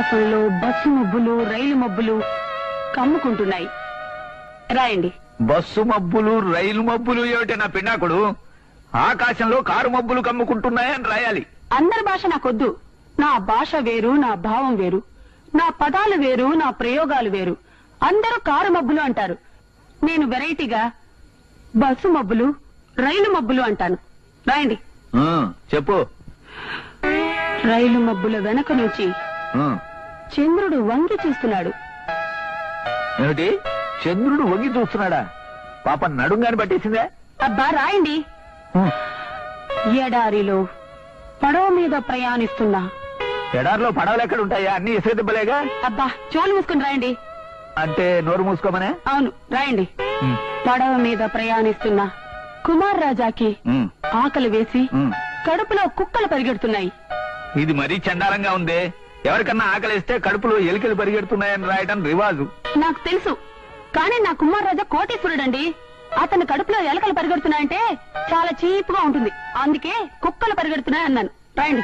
ఆకాశంలో బస్సు మబ్బులు రైలు మబ్బులు కమ్ముకుంటున్నాయి. రాయండి. బస్సు మబ్బులు రైలు మబ్బులు ఏమిటి నా పిన్నాకుడు? ఆకాశంలో కారు మబ్బులు కమ్ముకుంటున్నాయని రాయాలి. అందరి భాష నాకొద్దు. నా భాష వేరు నా భావం వేరు. నా పదాలు వేరు నా ప్రయోగాలు వేరు. అందరూ కారు మబ్బులు అంటారు. నేను వెరైటీగా బస్సు మబ్బులు రైలు మబ్బులు అంటాను. రాయండి. చెప్పు. రైలు మబ్బుల వెనక నుంచి చంద్రుడు వంగి చూస్తున్నాడు. ఏమిటి? చంద్రుడు వంగి చూస్తున్నాడా? పాప నడుంగాని పట్టేసిందే. అబ్బా రాయండి. ఎడారిలో పడవ మీద ప్రయాణిస్తున్నా. ఎడారిలో పడవలు ఎక్కడ ఉంటాయా? అన్ని ఇసుక దెబ్బలేగా? అబ్బా చోలు మూసుకుని రాయండి. అంటే నోరు మూసుకోమనే? అవును రాయండి. పడవ మీద ప్రయాణిస్తున్నా కుమార్ రాజాకి ఆకలి వేసి. కడుపులో కుక్కలు పరిగెడుతున్నాయి. ఇది మరీ చండాలంగా ఉంది. ఎవరికన్నా ఆకలిస్తే కడుపులో ఎలికలు పరిగెడుతున్నాయని రాయటం రివాజు. నాకు తెలుసు. కానీ నా కుమార్ రాజా కోటీశ్వరుడండి. అతని కడుపులో ఎలకలు పరిగెడుతున్నాయంటే చాలా చీప్గా ఉంటుంది. అందుకే కుక్కలు పరిగెడుతున్నాయి అన్నాను రాయండి.